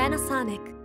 Panasonic.